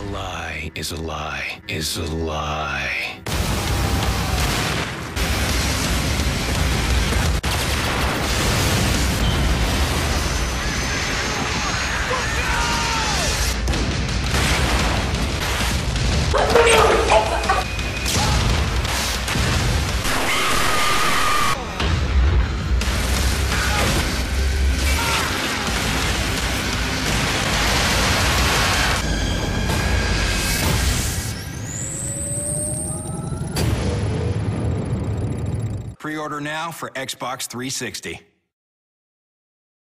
A lie is a lie is a lie. Pre-order now for Xbox 360.